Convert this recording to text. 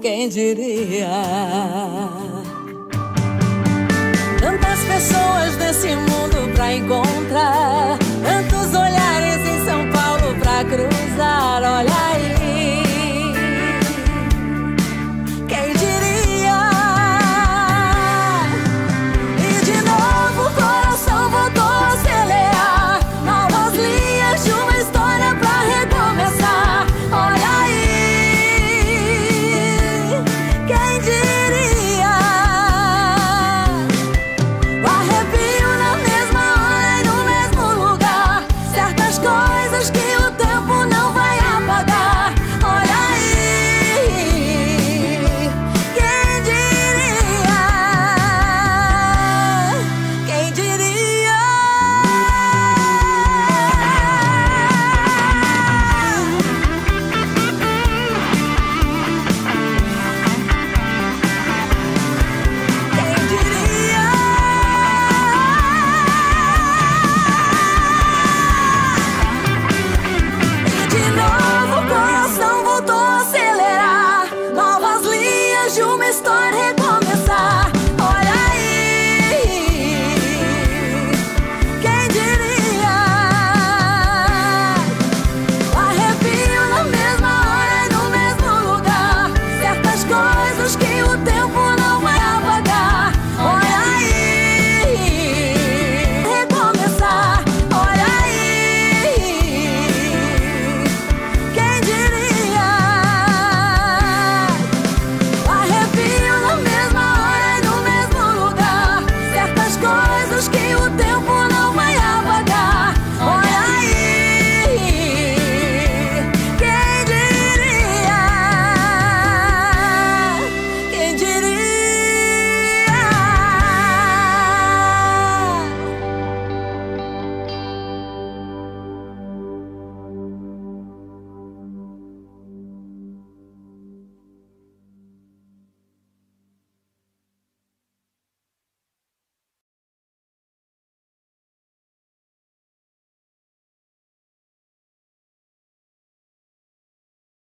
Quem diria? Tantas pessoas nesse mundo